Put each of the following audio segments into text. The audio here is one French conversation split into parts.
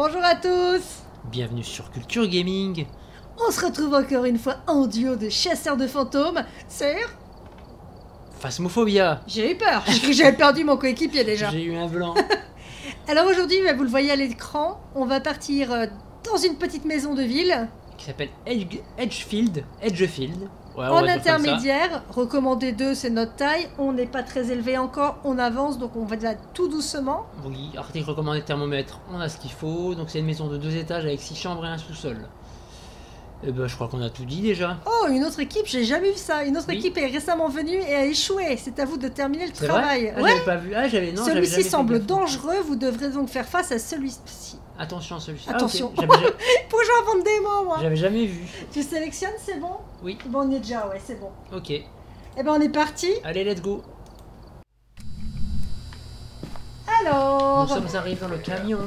Bonjour à tous Bienvenue sur Culture Gaming. On se retrouve encore une fois en duo de chasseurs de fantômes. C'est... Phasmophobia. J'ai eu peur, j'ai cru que j'avais perdu mon coéquipier déjà. J'ai eu un blanc. Alors aujourd'hui, bah, vous le voyez à l'écran, on va partir euh, dans une petite maison de ville, qui s'appelle Edge- Edgefield. Edgefield. Ouais, en intermédiaire. Recommandé 2, c'est notre taille. On n'est pas très élevé encore, on avance, donc on va là tout doucement. Oui, article recommandé thermomètre, on a ce qu'il faut. Donc c'est une maison de deux étages avec six chambres et un sous-sol. Et ben je crois qu'on a tout dit déjà. Oh, une autre équipe, j'ai jamais vu ça. Une autre Oui. équipe est récemment venue et a échoué. C'est à vous de terminer le travail. vrai Ah, ouais. pas vu. Ah, j'avais non, j'avais Celui-ci semble dangereux, vous devrez donc faire face à celui-ci. Attention, celui-ci. Attention. Ah, ok. J'avais- Pour j'invente des mots, moi J'avais jamais vu. Tu sélectionnes, c'est bon? Oui. Bon, on y est déjà, ouais, c'est bon. Ok. Eh ben, on est parti. Allez, let's go. Nous Alors, sommes arrivés dans le camion.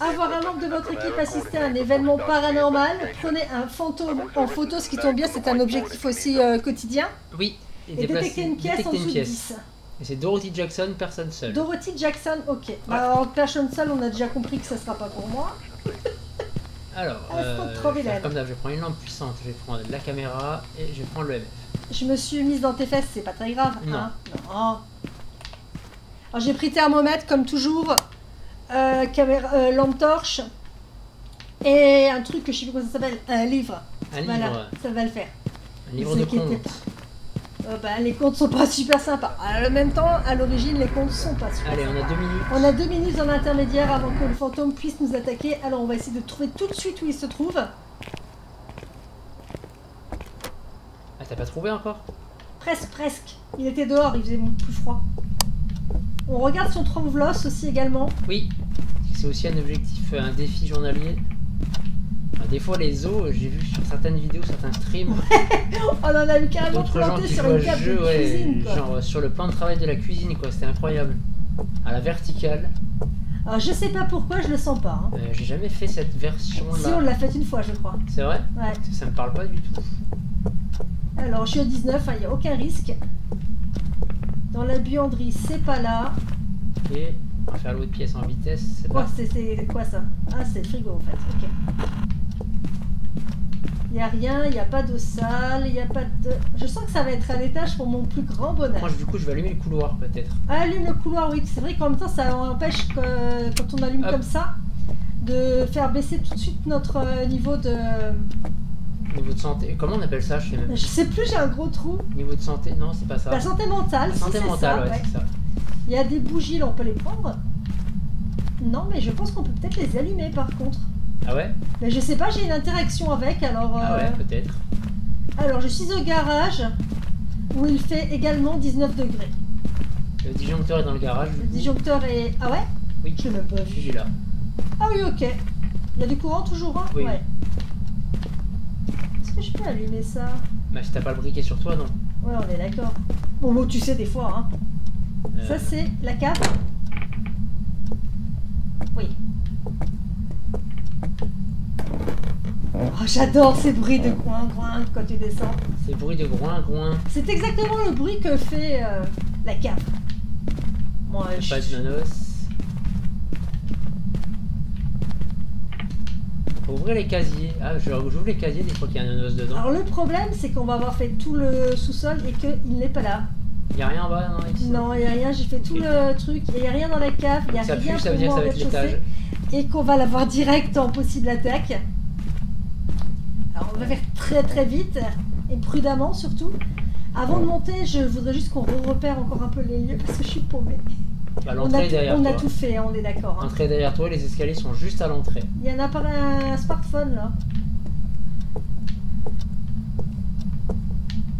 avoir un membre de votre équipe assister à un événement paranormal, prenez un fantôme en photo, ce qui tombe bien, c'est un objectif aussi euh, quotidien, Oui. Et, et détectez une pièce en dessous de pièce. 10. Et c'est Dorothy Jackson, personne seule. Dorothy Jackson, ok. Bah, en personne seule, on a déjà compris que ça sera pas pour moi. Alors, Ah, euh, trop je vais comme d'hab, je vais prendre une lampe puissante, je vais prendre la caméra et je vais prendre le MF. Je me suis mise dans tes fesses, c'est pas très grave. Non. Hein non. Alors j'ai pris thermomètre comme toujours, euh, caméra, euh, lampe torche et un truc que je sais plus comment ça s'appelle, un livre. Un voilà, livre, ça va le faire. un livre de. Euh, bah, les comptes sont pas super sympas. En même temps, à l'origine, les comptes sont pas super Allez, on a sympas. deux minutes. On a deux minutes dans l'intermédiaire avant que le fantôme puisse nous attaquer. Alors on va essayer de trouver tout de suite où il se trouve. Ah, t'as pas trouvé encore? Presque, presque. Il était dehors, il faisait plus froid. On regarde son trouve l'os aussi également. Oui. C'est aussi un objectif, un défi journalier. Des fois, les os, j'ai vu sur certaines vidéos, certains streams, On en a eu carrément planté qui sur une table de jeu, ouais, cuisine. quoi. genre euh, sur le plan de travail de la cuisine, quoi. C'était incroyable. À la verticale. Alors je sais pas pourquoi, je le sens pas. hein. Euh, j'ai jamais fait cette version-là. Si on l'a fait une fois, je crois. C'est vrai? Ouais. Ça me parle pas du tout. Alors je suis au 19, il n'y a aucun risque. Dans la buanderie, c'est pas là. Ok. On va faire l'autre pièce en vitesse. C'est quoi ça? Ah, c'est le frigo en fait. Ok. Il n'y a rien, il n'y a pas d'eau sale, il n'y a pas de. Je sens que ça va être à l'étage pour mon plus grand bonheur. Moi, du coup, je vais allumer le couloir peut-être. Allume le couloir, oui. C'est vrai qu'en même temps, ça empêche que quand on allume Hop. comme ça, de faire baisser tout de suite notre euh, niveau de. Niveau de santé. Comment on appelle ça Je sais même. Je sais plus, j'ai un gros trou. Niveau de santé Non, c'est pas ça. La santé mentale, La santé c'est mentale, ça, ouais. c'est ça. Il y a des bougies, là, on peut les prendre. Non, mais je pense qu'on peut peut-être les allumer par contre. Ah ouais Mais je sais pas, j'ai une interaction avec, alors. Ah euh, ouais, peut-être. Alors, je suis au garage où il fait également 19 degrés. Le disjoncteur est dans le garage. Le disjoncteur est. Ah ouais Oui, Je l'ai même pas vu. celui-là. Ah oui, ok. Il y a du courant toujours, hein Oui. Ouais. Est-ce que je peux allumer ça? Bah, si t'as pas le briquet sur toi, non. Ouais, on est d'accord. Bon, bon, tu sais, des fois, hein. Euh, Ça, c'est la cave Oui. Oh, j'adore ces bruits de coin-coin quand tu descends. C'est bruit de groin, groin. C'est exactement le bruit que fait euh, la cave. Moi, je... Pas de nanos. Faut ouvrir les casiers. Ah, je- j'ouvre les casiers des fois qu'il y a un nanos dedans. Alors le problème, c'est qu'on va avoir fait tout le sous-sol et qu'il n'est pas là. Y a rien en bas, non ici? Non, il n'y a rien, j'ai fait tout le truc, il n'y a rien dans la cave, il n'y a Ça rien pue, ça pour veut dire moi que ça en va être rez-de-chaussée. l'étage. et qu'on va l'avoir direct en possible attaque. Va faire très très vite et prudemment surtout. Avant de monter, je voudrais juste qu'on repère encore un peu les lieux parce que je suis paumée. Bah, On, a, tout, derrière on a tout fait, on est d'accord. hein. L'entrée derrière toi, les escaliers sont juste à l'entrée. Il y en a pas un smartphone là.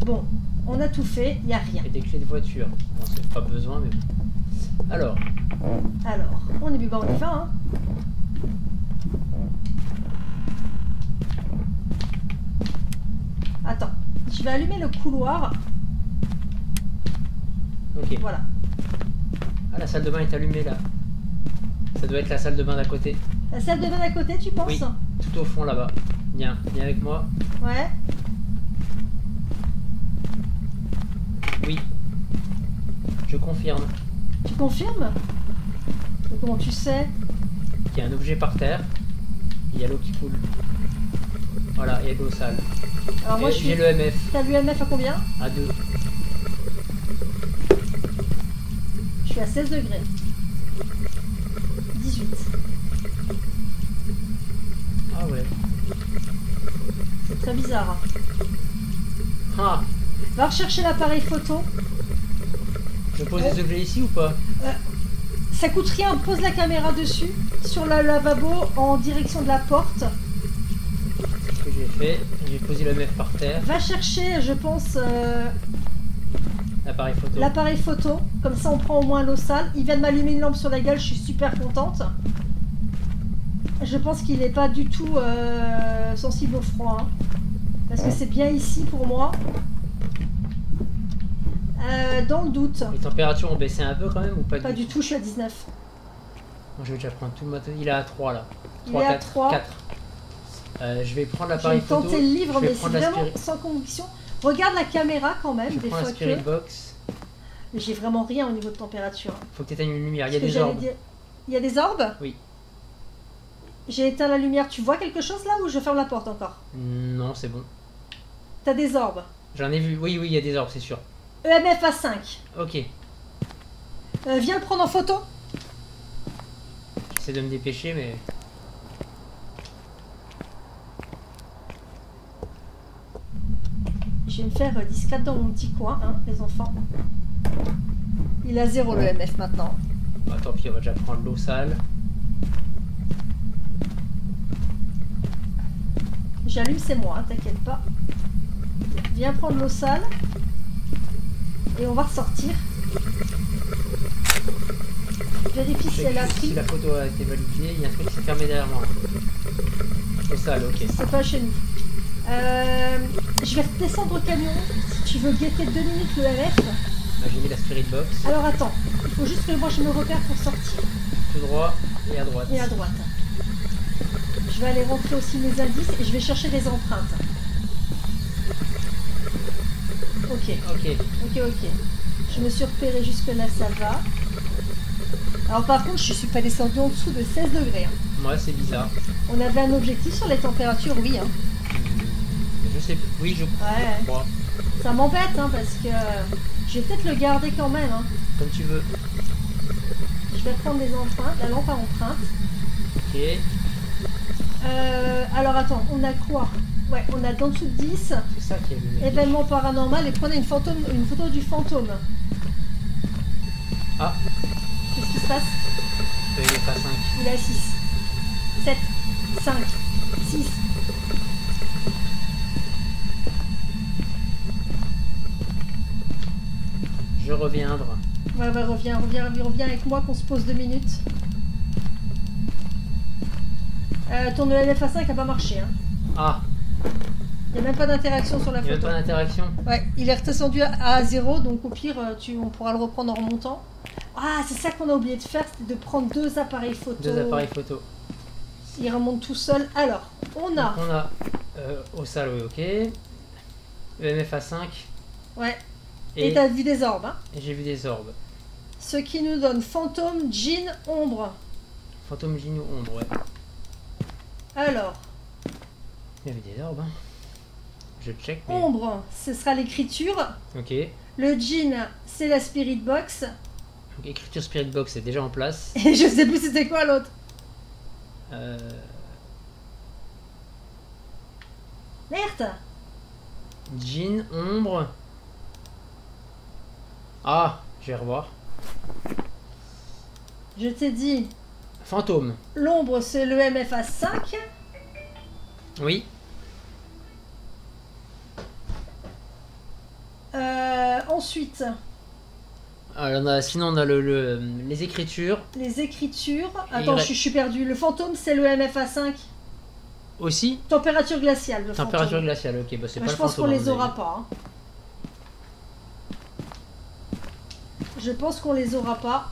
Bon, on a tout fait, il n'y a rien. Et des clés de voiture. Bon, c'est pas besoin, mais bon. Alors, Alors, on est bien, on y va. Hein. Attends, je vais allumer le couloir. ok. Voilà. Ah, la salle de bain est allumée là. Ça doit être la salle de bain d'à côté. La salle de bain à côté, tu penses Oui. Tout au fond là-bas. Viens, viens avec moi. Ouais. Oui. Je confirme. Tu confirmes? Mais Comment tu sais? Il y a un objet par terre. Il y a l'eau qui coule. Voilà, il y a de l'eau sale. Alors moi je suis. J'ai le MF T'as l'UMF à combien à 2. Je suis à 16 degrés. 18. Ah ouais. C'est très bizarre. Ah Va rechercher l'appareil photo. Je pose des objets ici ou pas Ça coûte rien, pose la caméra dessus, sur le lavabo en direction de la porte. C'est ce que j'ai fait. J'ai posé le MF par terre. Va chercher, je pense, euh, L'appareil photo. l'appareil photo. Comme ça, on prend au moins l'eau sale. Il vient de m'allumer une lampe sur la gueule, je suis super contente. Je pense qu'il n'est pas du tout euh, sensible au froid. hein. Parce que c'est bien ici pour moi. Euh, dans le doute. Les températures ont baissé un peu quand même ou pas, Pas du tout, je suis à 19. Moi, je vais déjà prendre tout le matos. Il est à 3 là. Il est à 4, 3. 4. Euh, je vais prendre J'ai l'appareil photo. tenté le livre, je vais mais c'est vraiment sans conviction. Regarde la caméra quand même, Je des fois que. box. J'ai vraiment rien au niveau de température. Faut que tu éteignes une lumière. Il y a des orbes. dire- Il y a des orbes Oui. J'ai éteint la lumière. Tu vois quelque chose là ou je ferme la porte encore Non, c'est bon. T'as des orbes. J'en ai vu. Oui, oui, il y a des orbes, c'est sûr. EMF à 5. Ok. Euh, viens le prendre en photo. J'essaie de me dépêcher, mais. Vais me faire euh, discrète dans mon petit coin, hein, les enfants. Il a zéro le EMF maintenant. Bah, tant pis, on va déjà prendre l'eau sale. J'allume, c'est moi, hein, t'inquiète pas. Viens prendre l'eau sale. Et on va ressortir. Vérifie si elle a Si pris. la photo a été validée, il y a un truc qui s'est fermé derrière moi. L'eau sale, ok. C'est pas chez nous. Euh, je vais redescendre au camion. Si tu veux guetter deux minutes le RF. Bah, J'ai mis la spirit box. Alors attends, il faut juste que moi je me repère pour sortir. Tout droit et à droite. Et à droite. Je vais aller rentrer aussi mes indices et je vais chercher les empreintes. Ok, Ok. ok, ok. Je me suis repéré jusque là, ça va. Alors par contre, je suis pas descendu en dessous de 16 degrés. hein. Moi, c'est bizarre. On avait un objectif sur les températures, oui. hein. Je sais plus. Oui, je Ouais, crois. ça m'embête hein, parce que je vais peut-être le garder quand même. hein. Comme tu veux. Je vais prendre les empreintes, la lampe à empreintes. Ok. Euh, alors attends, on a quoi? Ouais, on a d'en dessous de 10. C'est ça qui est Événement paranormal et prenez une, fantôme, une photo du fantôme. Ah, Qu'est-ce qui se passe? Il est pas 5. Il est à 6. 7, 5, 6. Je reviendrai. Ouais, ouais, reviens, reviens, reviens, avec moi qu'on se pose deux minutes. Euh, ton ELF à 5 a pas marché. Hein. Ah, Il n'y a même pas d'interaction sur la il n'y a même photo. pas d'interaction. Ouais, il est redescendu à, à 0, donc au pire, euh, tu, on pourra le reprendre en remontant. Ah, c'est ça qu'on a oublié de faire, c'était de prendre deux appareils photo. Deux appareils photo. Il remonte tout seul. Alors, on a. Donc on a euh, au sale, oui, ok. EMF à 5. Ouais. Et Et, t'as vu des orbes, hein et j'ai vu des orbes. Ce qui nous donne fantôme, jean, ombre. Fantôme, Gino, ombre, ouais. Alors, Il y avait des orbes, hein. Je check. mais- ombre, ce sera l'écriture. Ok. Le jean, c'est la spirit box. Donc, écriture Spirit Box est déjà en place. Et je sais plus c'était quoi l'autre. Euh, Merde Jean, ombre. Ah, je vais revoir. Je t'ai dit, Fantôme. l'ombre, c'est le MFA 5. Oui. Euh, ensuite, Alors, on a, sinon, on a le, le- les écritures les écritures. Attends, je, suis- je suis perdu. Le fantôme, c'est le MFA 5. aussi. Température glaciale, le Température fantôme. glaciale, ok, bah c'est Mais pas je le pense qu'on les aura pas. hein. Je pense qu'on les aura pas.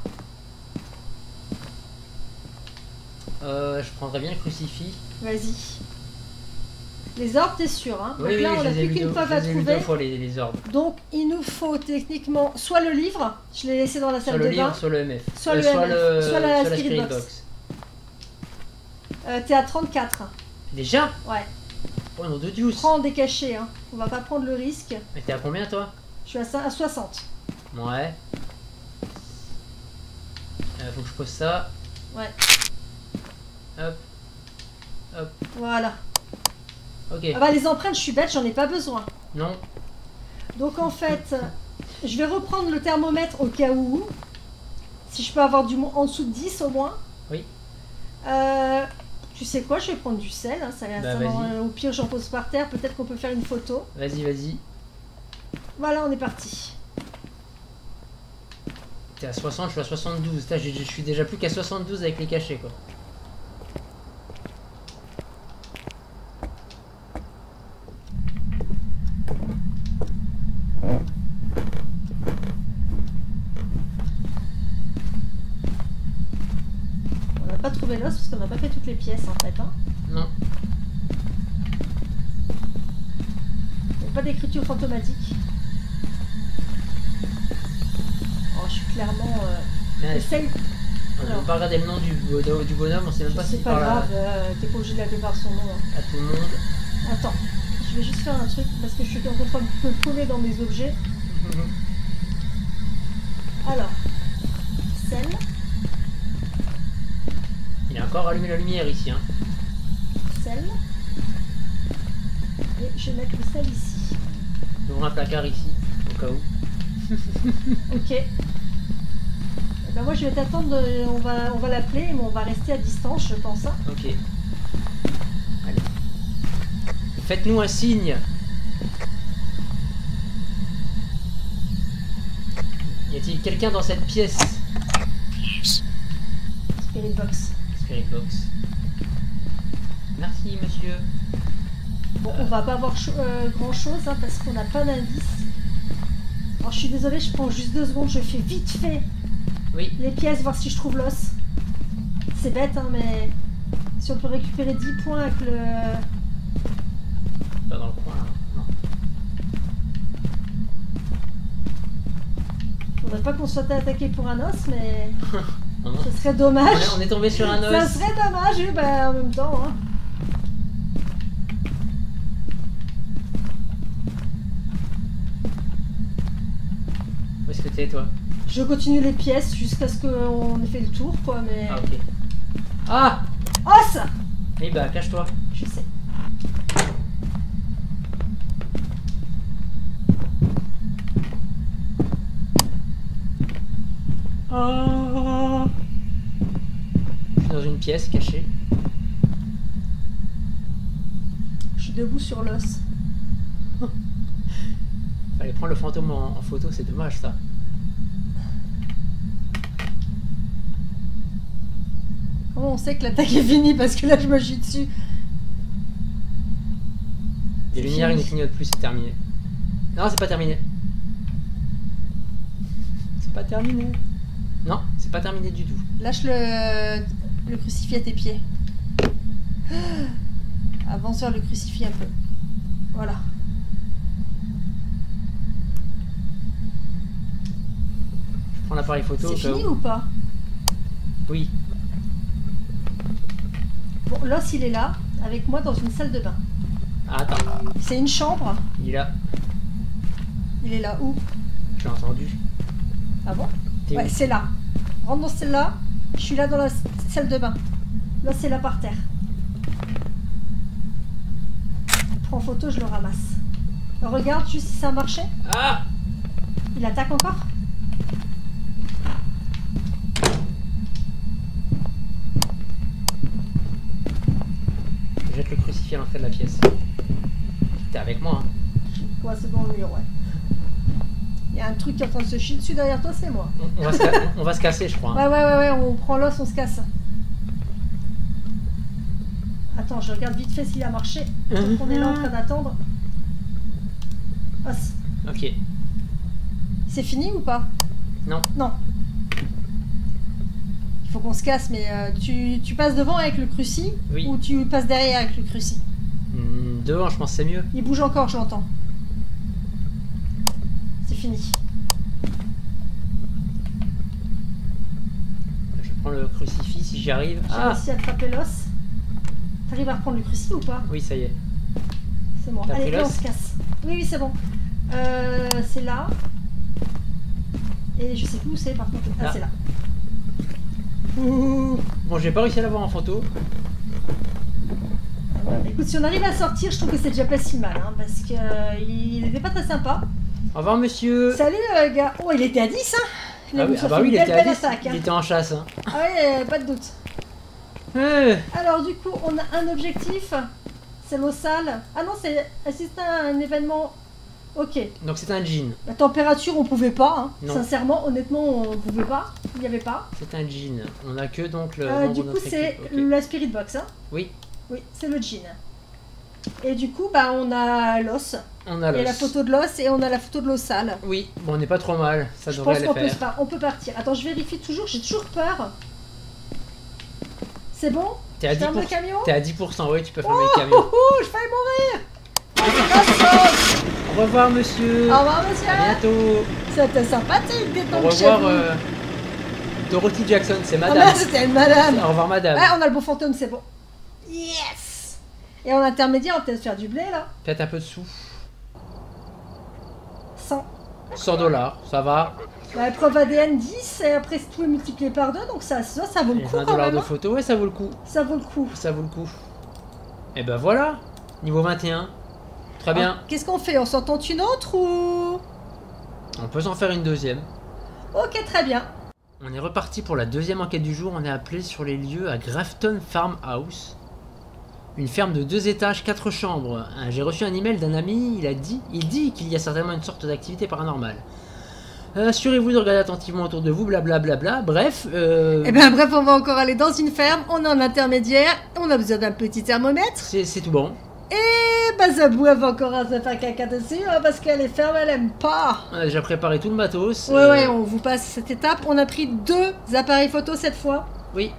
Euh, je prendrais bien le crucifix. Vas-y. Les orbes, t'es sûr, hein? Oui, Donc oui, là, on n'a plus qu'une preuve à trouver. deux fois les, les orbes. Donc, il nous faut techniquement soit le livre, je l'ai laissé dans la salle le de livre, bain, sur le MF. soit Euh, le soit MF, le- soit la sur Spirit Box. Euh, T'es à 34. Déjà? Ouais. Oh non, de. Prends des cachets, hein. On va pas prendre le risque. Mais t'es à combien toi? Je suis à 60. Ouais. Euh, faut que je pose ça. Ouais. Hop. Voilà. Ok. Ah bah les empreintes, je suis bête, j'en ai pas besoin. Non. Donc en fait, je vais reprendre le thermomètre au cas où. Si je peux avoir du en dessous de 10 au moins. Oui. Euh, tu sais quoi, je vais prendre du sel. hein, ça, Bah, ça vas-y. va- au pire, j'en pose par terre. Peut-être qu'on peut faire une photo. Vas-y, vas-y. Voilà, on est parti. T'es à 60, je suis à 72. Putain, je, je suis déjà plus qu'à 72 avec les cachets quoi. On n'a pas trouvé l'os parce qu'on n'a pas fait toutes les pièces en fait. Hein. Non. Il n'y a pas d'écriture fantomatique. Oh, je suis clairement. Euh, Mais essaye. on n'a Alors. pas regardé le nom du, bonhomme- on sait même pas C'est pas grave, euh, t'es pas obligé de l'appeler par son nom. hein. à tout le monde. Attends, je vais juste faire un truc parce que je suis en train de me coller dans mes objets. Alors, sel, Il a encore allumé la lumière ici. Hein. sel. Et je vais mettre le sel ici. J'ouvre un placard ici, au cas où. Ok. Ben moi je vais t'attendre, euh, on va, on va l'appeler, mais on va rester à distance, je pense. hein. Ok. Allez. Faites-nous un signe. Y a-t-il quelqu'un dans cette pièce? Spirit box. Spirit box. Merci, monsieur. Bon, on va pas avoir grand chose parce qu'on n'a pas d'indice. Alors je suis désolée, je prends juste deux secondes, je fais vite fait Oui. les pièces, voir si je trouve l'os. C'est bête, hein, mais si on peut récupérer 10 points avec le. Pas dans le coin, là. Non. Faudrait pas qu'on soit attaqué pour un os, mais Non, non. ce serait dommage. on est tombé sur un Ça os. serait dommage, oui, bah, en même temps. Hein. Où est-ce que t'es, toi? Je continue les pièces jusqu'à ce qu'on ait fait le tour, quoi, mais. Ah, ok. Ah Os Eh bah, cache-toi. Je sais. Ah. Je suis dans une pièce cachée. Je suis debout sur l'os. Fallait prendre le fantôme en, en photo, c'est dommage ça. Comment on sait que l'attaque est finie Parce que là, je me chie dessus. Les lumières, ils ne clignotent plus, c'est terminé. Non, c'est pas terminé. C'est pas terminé. Non, c'est pas terminé du tout. Lâche le, le crucifix à tes pieds. Avance vers le crucifix un peu. Voilà. Je prends l'appareil photo. C'est fini ou pas? Oui. Bon, l'os, il est là, avec moi dans une salle de bain. Ah, attends, C'est une chambre. il est là. Il est là où? Je l'ai entendu. Ah bon? Ouais, c'est là. Rentre dans celle-là. Je suis là dans la salle de bain. Là, c'est là par terre. Prends en photo, je le ramasse. Regarde juste si ça a marché. Ah Il attaque encore? Jette le crucifix à l'entrée de la pièce. T'es avec moi, hein Ouais, c'est dans le mur, ouais. Il y a un truc qui est en train de se chier dessus derrière toi, c'est moi. on, on va se on va se casser, je crois. hein. Ouais, ouais, ouais, ouais, on prend l'os, on se casse. Attends, je regarde vite fait s'il a marché. Donc on est là en train d'attendre. Os. Ok. C'est fini ou pas? Non. Non. Faut qu'on se casse, mais euh, tu, tu passes devant avec le cruci Oui. ou tu passes derrière avec le cruci Hmm, devant, je pense c'est mieux. Il bouge encore, je l'entends. C'est fini. Je prends le crucifix si j'y arrive. J'ai Ah réussi à attraper l'os. T'arrives à reprendre le cruci ou pas? Oui, ça y est. C'est bon. Allez, là, on se casse. Oui, oui, c'est bon. Euh, c'est là. Et je sais plus où c'est par contre. Ah, c'est là. Ouh. Bon, j'ai pas réussi à l'avoir en photo. Ah, ouais, Écoute, si on arrive à sortir, je trouve que c'est déjà pas si mal, hein, parce que euh, il était pas très sympa. Au revoir, monsieur. Salut, euh, gars. Oh, il était à 10, hein Il Ah, oui, ah bah oui, il était à belle 10. attaque. hein. Il était en chasse. Hein. Ah ouais, euh, pas de doute. Euh, Alors, du coup, on a un objectif. C'est l'eau sale. Ah non, c'est assister à un événement. Ok. Donc c'est un jean. La température, on pouvait pas. hein. Non. Sincèrement, honnêtement, on pouvait pas. Il n'y avait pas. C'est un jean. On a que donc le. Euh, du coup, c'est la Spirit Box. Hein Oui, oui, c'est le jean. Et du coup, bah, on a l'os. on a Et l'os. la photo de l'os et on a la photo de l'eau sale. Oui, bon, on n'est pas trop mal. Ça Je devrait pense le qu'on peut, on peut partir. Attends, je vérifie toujours. J'ai toujours peur. C'est bon? T'es à Je ferme le 10%. camion? T'es à 10%, oui, tu peux fermer le Oh, camion. oh, oh, je failli mourir Attention Au revoir, monsieur. Au revoir, monsieur À bientôt. C'était sympathique des Au revoir, euh, Dorothy Jackson, c'est Ah madame. merde, c'était une madame Au revoir, madame. Ouais, on a le beau fantôme, c'est bon. Yes Et en intermédiaire, on va peut-être faire du blé, là. Peut-être un peu de sous. 100. 100 dollars, ça va. La preuve ADN 10, et après tout est multiplié par 2, donc ça, ça, ça vaut le Et coup 20 quand dollars même. de hein. photos, ouais, ça vaut le coup. Ça vaut le coup. Ça vaut le coup. Et ben voilà, niveau 21. Très bien. Qu'est-ce qu'on fait On s'en tente une autre ou... On peut s'en faire une deuxième. Ok, très bien. On est reparti pour la deuxième enquête du jour. On est appelé sur les lieux à Grafton Farmhouse. Une ferme de deux étages, quatre chambres. Hein, J'ai reçu un email d'un ami. Il a dit, il dit qu'il y a certainement une sorte d'activité paranormale. Euh, Assurez-vous de regarder attentivement autour de vous, blablabla. Bref, euh, Eh ben bref, on va encore aller dans une ferme, on est en intermédiaire, on a besoin d'un petit thermomètre. c'est c'est tout bon. Et bah Zabou va encore à se faire caca dessus hein, parce qu'elle est ferme, elle aime pas. On a déjà préparé tout le matos. Ouais euh, ouais, on vous passe cette étape. On a pris deux appareils photo cette fois Oui.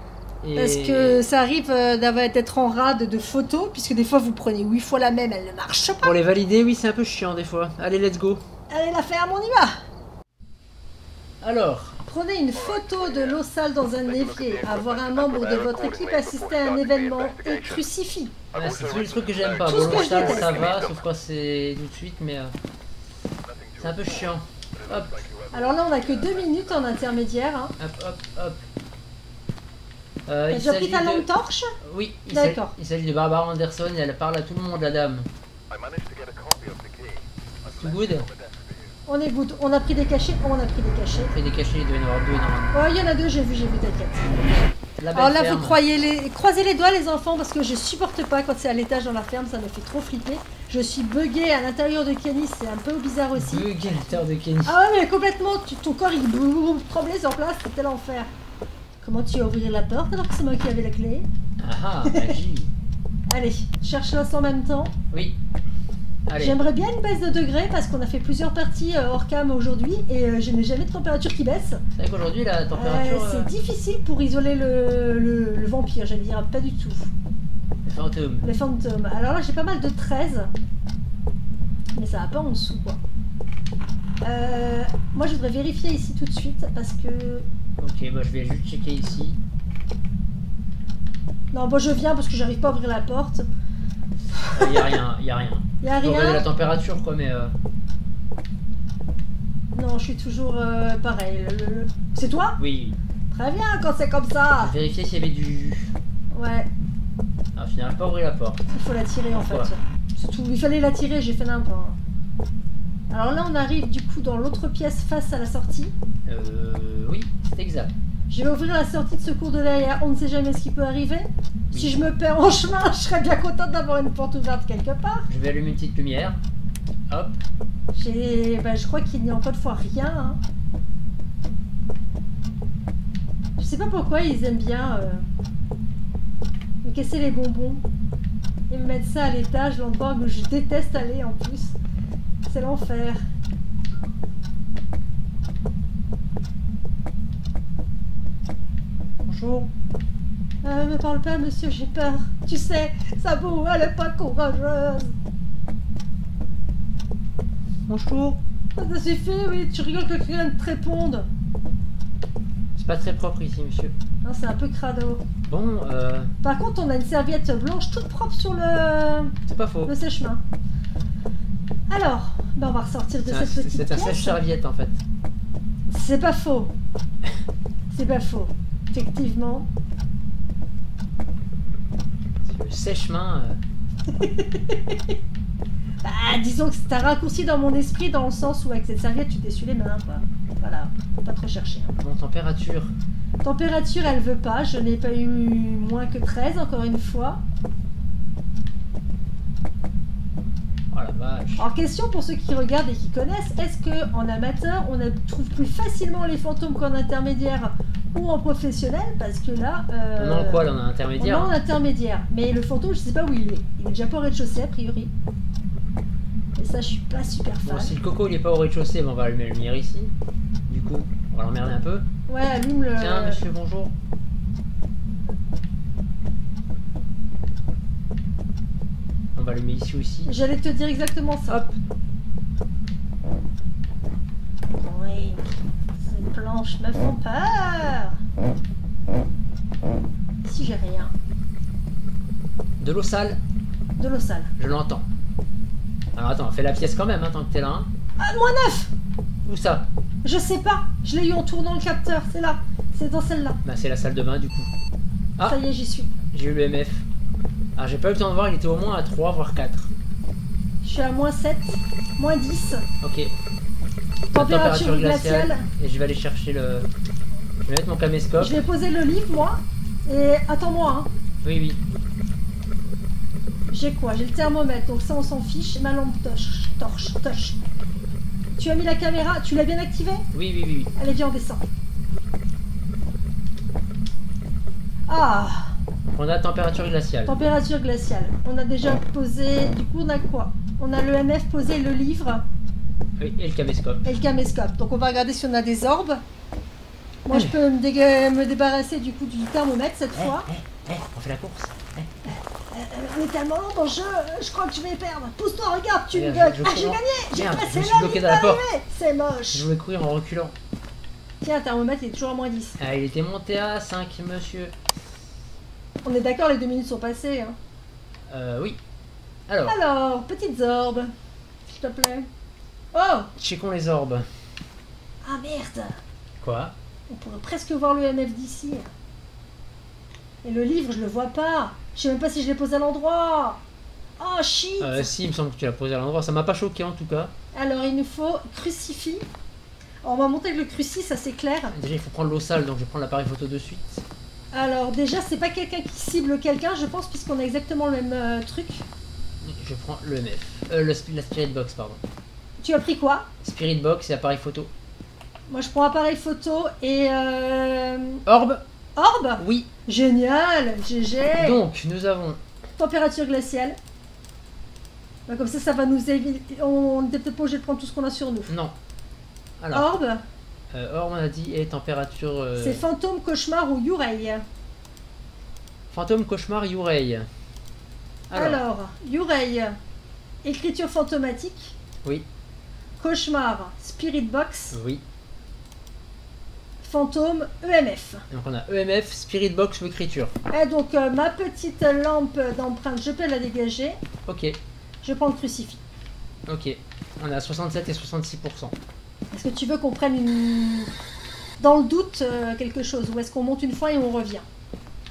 Et- parce que ça arrive euh, d'avoir d'être en rade de photos puisque des fois vous prenez huit fois la même, elle ne marche pas. Pour les valider, oui, c'est un peu chiant des fois. Allez, let's go. Allez la ferme, on y va. Alors, Prenez une photo de l'eau sale dans un évier, avoir un membre de votre équipe assister à un événement et crucifie. ouais, c'est tous les trucs que j'aime pas. Tout Bon, le je sale, ça va, sauf quand c'est tout de suite, mais euh, c'est un peu chiant. Hop, Alors là on a que deux minutes en intermédiaire. Hein. hop, hop, hop. Euh, T'as pris s'agit ta de- torche Oui, il s'agit- D'accord. il s'agit de Barbara Anderson et elle parle à tout le monde, la dame. Tout good On est good. On a pris des cachets. Oh, on a pris des cachets. Fait des cachets, il doit y en avoir deux normalement. Oh, il y en a deux, j'ai vu, j'ai vu, t'inquiète. Alors là, ferme. vous croyez les... croisez les doigts, les enfants, parce que je supporte pas quand c'est à l'étage dans la ferme, ça me fait trop flipper. Je suis buggée à l'intérieur de Kenny, c'est un peu bizarre aussi. Bug à l'intérieur de Kenny. Ah ouais, mais complètement, tu- ton corps il tremblait sur place, c'était l'enfer. Comment tu as ouvert la porte alors que c'est moi qui avais la clé? Ah ah, magie. Allez, cherche l'os en même temps. Oui. J'aimerais bien une baisse de degré parce qu'on a fait plusieurs parties euh, hors cam aujourd'hui et euh, je n'ai jamais de température qui baisse. C'est vrai qu'aujourd'hui la Euh, température. c'est euh, difficile pour isoler le, le- le vampire, j'allais dire, pas du tout. le fantôme. Le fantôme. Alors là, j'ai pas mal de 13. Mais ça va pas en dessous, quoi. Euh, moi, je voudrais vérifier ici tout de suite parce que. Ok, bah je vais juste checker ici. Non, bon, je viens parce que j'arrive pas à ouvrir la porte. Il y a rien, il a rien. La température quoi, mais. euh, Non, je suis toujours euh, pareil. Le- C'est toi? Oui. Très bien quand c'est comme ça. Vérifier s'il y avait du. Ouais, Ah, finalement, pas ouvrir la porte. il faut la tirer en fait. Ouais. C'est tout. Il fallait la tirer, j'ai fait n'importe. Alors là, on arrive du coup dans l'autre pièce face à la sortie. Euh. Oui, c'est exact. Je vais ouvrir la sortie de secours de derrière. On ne sait jamais ce qui peut arriver. Si je me perds en chemin, je serais bien contente d'avoir une porte ouverte quelque part. Je vais allumer une petite lumière. Hop. J'ai, ben, je crois qu'il n'y a encore une fois rien. hein. Je sais pas pourquoi ils aiment bien euh, me casser les bonbons et me mettre ça à l'étage, l'endroit où je déteste aller en plus. C'est l'enfer. Bonjour. Euh, me parle pas, monsieur, j'ai peur. Tu sais, Sabou, elle est pas courageuse. Bonjour. Ça, ça suffit, oui, tu rigoles que quelqu'un te réponde. C'est pas très propre ici, monsieur. Non, c'est un peu crado. Bon, euh, Par contre, on a une serviette blanche toute propre sur le, c'est pas faux. le sèche-main. Alors, ben on va ressortir de un, cette petite c'est un sèche-serviette en fait. C'est pas faux. C'est pas faux. Effectivement. C'est le sèche-main. euh, Bah, disons que c'est un raccourci dans mon esprit dans le sens où avec cette serviette, tu t'essuies les mains. Quoi. Voilà, faut pas trop chercher. hein. Bon, température. Température, elle veut pas. Je n'ai pas eu moins que 13, encore une fois. Oh la vache. Alors, question pour ceux qui regardent et qui connaissent est-ce que en amateur, on trouve plus facilement les fantômes qu'en intermédiaire? Ou en professionnel Parce que là. euh, On est en quoi là On On est intermédiaire en intermédiaire. Mais le fantôme, je sais pas où il est. Il est déjà pas au rez-de-chaussée, a priori. Et ça, je suis pas super fan. Bon, si le coco il est pas au rez-de-chaussée, ben, on va allumer la lumière ici. Du coup, on va l'emmerder un peu. Ouais, allume le. Tiens, monsieur, bonjour. On va allumer ici aussi. J'allais te dire exactement ça. Hop Oui. Ces planches me font peur. Si j'ai rien. De l'eau sale, De l'eau sale. je l'entends. Alors attends, fais la pièce quand même, hein, tant que t'es là. hein. Ah, moins neuf Où ça? Je sais pas. Je l'ai eu en tournant le capteur. C'est là. C'est dans celle-là. Bah c'est la salle de bain du coup. Ah. Ça y est, j'y suis. J'ai eu le MF. Alors j'ai pas eu le temps de voir, il était au moins à 3 voire 4. Je suis à moins 7, moins 10. Ok. Température glaciale. Et je vais aller chercher le. Je vais mettre mon caméscope. Je vais poser le livre, moi. Et attends-moi, hein. Oui, oui. J'ai quoi? J'ai le thermomètre, donc ça on s'en fiche. Ma lampe torche, torche, torche. Tu as mis la caméra, tu l'as bien activée? Oui, oui, oui. oui. Allez, viens, on descend. Ah, on a température glaciale. température glaciale. On a déjà posé. Du coup, on a quoi? On a le MF posé, le livre Oui, et le caméscope. et le caméscope. Donc, on va regarder si on a des orbes. Moi, je peux me, me débarrasser du coup du thermomètre cette Eh, fois. eh, eh, on fait la course. Eh, Euh, on est tellement lent dans le jeu, je crois que je vais perdre. Pousse-toi, regarde, tu me Regarde, gueules. je- je Ah, j'ai gagné J'ai je passé me la ligne d'arrivée C'est Je moche. voulais courir en reculant. Tiens, le thermomètre, il est toujours à moins 10. Ah, il était monté à 5, monsieur. On est d'accord, les deux minutes sont passées. Hein. Euh, oui. Alors, Alors, petites orbes, s'il te plaît. Oh checkons les orbes. Ah merde Quoi? On pourrait presque voir le MF d'ici. Et le livre, je le vois pas. Je sais même pas si je l'ai posé à l'endroit. Oh shit euh, Si, il me semble que tu l'as posé à l'endroit. Ça m'a pas choqué en tout cas. Alors, il nous faut crucifix. On va monter avec le crucifix, ça c'est clair. Déjà, il faut prendre l'eau sale, donc je prendre l'appareil photo de suite. Alors, déjà, c'est pas quelqu'un qui cible quelqu'un, je pense, puisqu'on a exactement le même euh, truc. Je prends le MF. Euh, le, la Spirit Box, pardon. Tu as pris quoi? Spirit Box et appareil photo. Moi, je prends appareil photo et. Euh... Orbe Orbe? Oui. Génial GG Donc, nous avons. Température glaciale. Bah, comme ça, ça va nous éviter. On n'était peut-être pas obligé de prendre tout ce qu'on a sur nous. Non. Alors, Orbe, euh, Orbe, on a dit, et température. euh, c'est fantôme, cauchemar ou Yurei. Fantôme, cauchemar, Yurei. Alors, Alors, Yurei, écriture fantomatique. Oui. Cauchemar, spirit box. oui. Fantôme, EMF. Donc, on a EMF, Spirit Box ou écriture. Et donc, euh, ma petite lampe d'empreinte, je peux la dégager. Ok, Je prends le crucifix. ok. On a 67 et 66%. Est-ce que tu veux qu'on prenne une... dans le doute euh, quelque chose Ou est-ce qu'on monte une fois et on revient?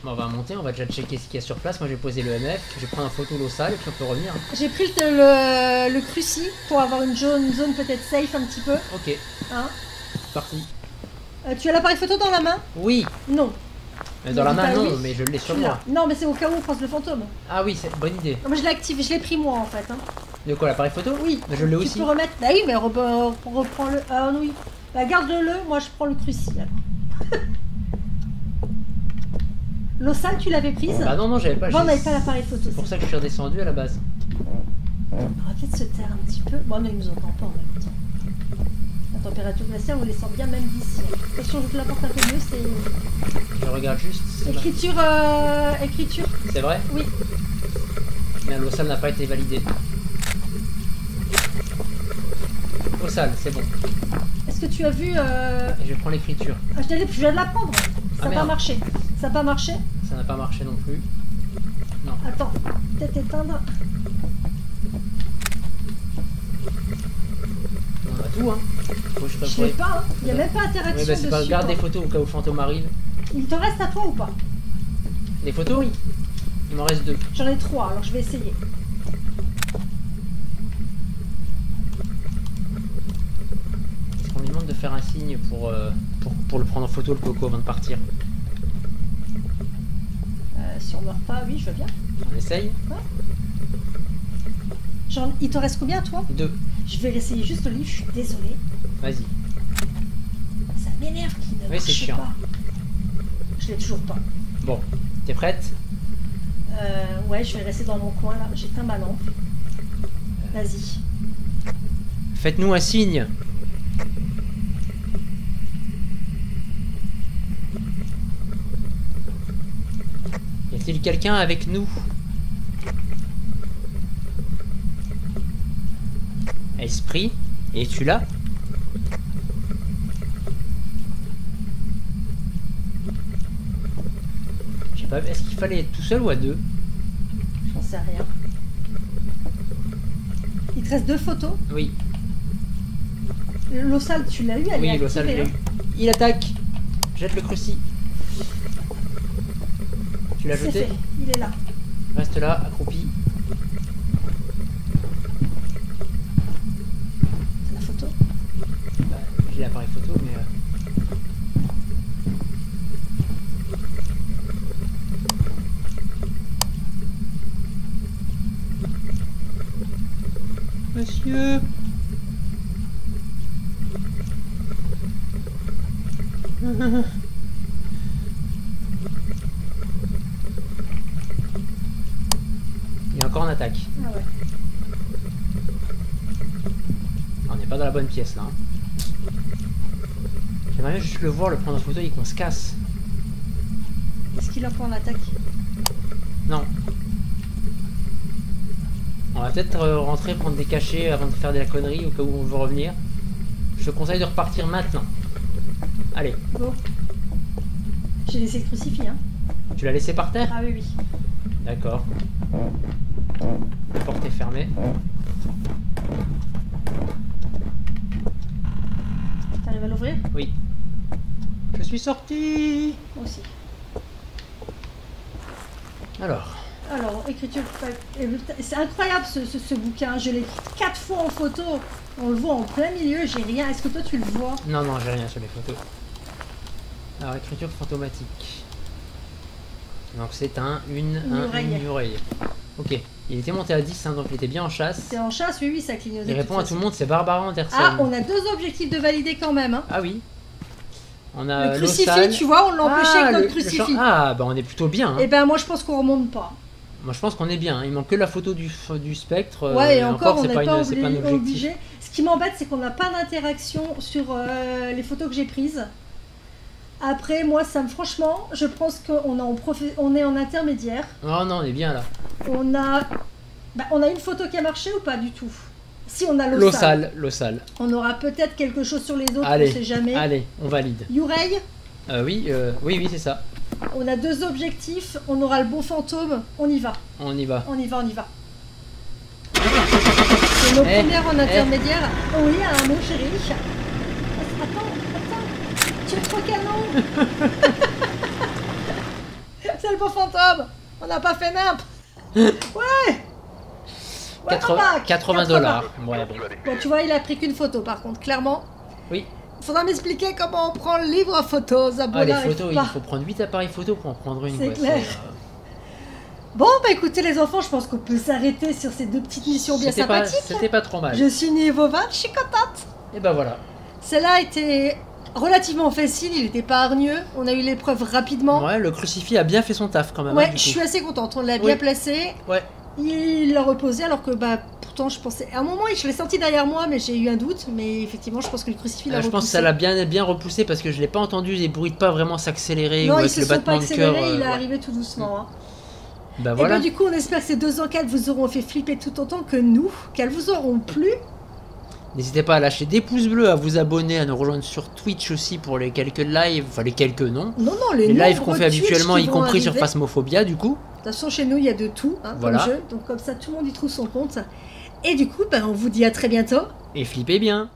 Bon, on va monter, on va déjà checker ce qu'il y a sur place. Moi, je vais poser le MF, je prendre un photo l'eau sale et puis on peut revenir. J'ai pris le, le, le cruci pour avoir une zone, zone peut-être safe un petit peu. Ok, Hein. parti. Euh, tu as l'appareil photo dans la main Oui, Non. mais dans la main, non, oui. mais je l'ai sur Tu moi. Non, mais c'est au cas où on croise le fantôme. Ah oui, c'est une bonne idée. Non, mais je l'ai activé, je l'ai pris moi en fait. hein. De quoi, l'appareil photo Oui. Mais je l'ai tu aussi. peux remettre. Bah oui, mais re- reprends-le. Ah oui. Bah garde-le, moi je prends le cruci alors. L'eau sale, tu l'avais prise Bah non, non, j'avais pas. Bon, on n'avait pas l'appareil photo. C'est pour ça que je suis redescendu à la base. On va peut-être se taire un petit peu. Bon, non, il nous entend pas en même temps. La température glaciale, on les sent bien même d'ici. hein. Si on ouvre la porte un peu mieux, c'est. Je regarde juste. Écriture. euh, Écriture. C'est vrai Oui. Mais l'eau sale n'a pas été validée. Eau sale, c'est bon. Est-ce que tu as vu. Euh... Et je prends l'écriture. Ah, je, je viens de la prendre. Ça Ah, n'a pas marché. Ça n'a pas marché. Pas marché non plus. Attends, peut-être éteindre. On a tout, hein. Faut que je ouais. pas, hein. Il n'y a même pas Ouais, interaction bah c'est pas, dessus. garde quoi. des photos au cas où fantôme arrive. Il te reste à toi ou pas? Des photos Oui. Il m'en reste deux. J'en ai trois, alors je vais essayer. Est-ce qu'on lui demande de faire un signe pour, euh, pour, pour le prendre en photo, le coco, avant de partir? Si on meurt pas, oui, je veux bien. On essaye J'en- Il te reste combien toi? Deux. Je vais essayer juste le livre, je suis désolée. Vas-y. Ça m'énerve qu'il ne Oui, c'est marche chiant. pas. Je l'ai toujours pas. Bon. T'es prête? Euh, ouais, je vais rester dans mon coin là. J'éteins ma lampe. Vas-y. Faites-nous un signe. Y quelqu'un avec nous Esprit, es-tu là? Je sais pas, est-ce qu'il fallait être tout seul ou à deux? J'en sais rien. Il te reste deux photos? Oui, L'eau sale, tu l'as eu, elle oui. Lossal, je l'ai hein? eu. Il attaque Jette le cruci. Tu l'as jeté fait, il est là. Reste là, accroupi. C'est la photo. Bah, J'ai l'appareil photo, mais. euh, Monsieur Il est encore en attaque. Ah ouais. On n'est pas dans la bonne pièce là. hein. J'aimerais bien juste le voir, le prendre en photo et qu'on se casse. Est-ce qu'il a pas en attaque? Non. On va peut-être euh, rentrer prendre des cachets avant de faire de la connerie au cas où on veut revenir. Je te conseille de repartir maintenant. Allez, Go. J'ai laissé le crucifix, hein? tu l'as laissé par terre? Ah oui, oui. D'accord. La porte est fermée. T'arrives à l'ouvrir Oui. Suis aussi. Alors, Alors, écriture. C'est incroyable ce, ce- ce bouquin. Je l'ai pris quatre fois en photo. On le voit en plein milieu, j'ai rien. Est-ce que toi tu le vois? Non, non, j'ai rien sur les photos. Alors, écriture fantomatique. Donc c'est un, une, Une un, oreille. une oreille. Ok, il était monté à 10, hein, donc il était bien en chasse. C'est en chasse, oui, oui, ça clignote. Il répond à tout le monde, c'est Barbara Anderson. Ah, on a deux objectifs de valider quand même. Hein. Ah oui. On a le crucifix, tu vois, on l'a empêché ah, avec le- notre le crucifix. Ah, bah on est plutôt bien. hein. Et ben moi je pense qu'on remonte pas. Moi je pense qu'on est bien. hein. Il manque que la photo du, du spectre. euh, ouais, et encore, on n'est pas, obligé. Ce qui m'embête, c'est qu'on n'a pas d'interaction sur euh, les photos que j'ai prises. Après, moi, ça me, franchement, je pense qu'on est en, on est en intermédiaire. Oh non, on est bien là. On a, bah, on a une photo qui a marché ou pas du tout? Si on a l'eau sale, sale, l'eau sale. on aura peut-être quelque chose sur les autres, Allez, on sait jamais. Allez, on valide. Youreil, Euh, oui, euh, oui, oui, c'est ça. on a deux objectifs, on aura le bon fantôme, on y va, On y va. on y va, on y va. C'est nos Eh, premières en eh. intermédiaire. Oh oui, un mot chéri. Attends, attends, tu es trop canon. C'est le bon fantôme. On n'a pas fait nimp. Ouais. Ouais, Quatre- un bac, 80 dollars. Ouais, bon. Bon, tu vois, il a pris qu'une photo par contre, clairement. Oui. Faudra m'expliquer comment on prend le livre photo, Ah, les Zabola. photos, il faut prendre 8 appareils photo pour en prendre une. C'est clair. euh, Bon, bah écoutez les enfants, je pense qu'on peut s'arrêter sur ces deux petites missions bien sympathiques. c'était pas trop mal. Je suis niveau 20, je suis contente. Et ben voilà. Celle-là a été relativement facile, il n'était pas hargneux. On a eu l'épreuve rapidement. Ouais, le crucifix a bien fait son taf quand même. Ouais, hein, du je coup. suis assez contente. On l'a bien placé. Ouais. Il l'a reposé alors que bah pourtant je pensais. À un moment, je l'ai senti derrière moi, mais j'ai eu un doute. Mais effectivement, je pense que le crucifix l'a Euh, je pense que repoussé. ça l'a bien, bien repoussé parce que je l'ai pas entendu les bruits de pas vraiment s'accélérer Non, ou avec se le battement pas de cœur. accélérés, il est euh, ouais. arrivé tout doucement. hein. Bah Et voilà. ben du coup, on espère que ces deux enquêtes vous auront fait flipper tout autant que nous, qu'elles vous auront plu. N'hésitez pas à lâcher des pouces bleus, à vous abonner, à nous rejoindre sur Twitch aussi pour les quelques lives, enfin les quelques non. Non, non, les, Les lives qu'on fait habituellement, y compris sur. Phasmophobia du coup. De toute façon, chez nous, il y a de tout hein, Voilà. comme jeu. Donc, comme ça, tout le monde y trouve son compte. Et du coup, ben, on vous dit à très bientôt. Et flippez bien